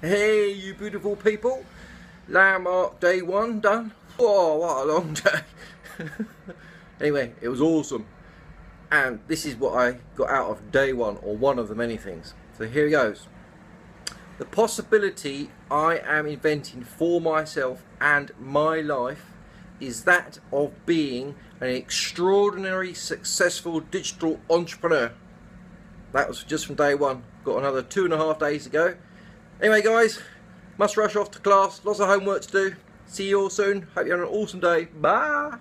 Hey, you beautiful people. Landmark day one done. Oh, what a long day. anyway, it was awesome. And this is what I got out of day one, or one of the many things. So here he goes. The possibility I am inventing for myself and my life is that of being an extraordinary successful digital entrepreneur. That was just from day one. Got another two and a half days to go. Anyway, guys, must rush off to class. Lots of homework to do. See you all soon. Hope you have an awesome day. Bye.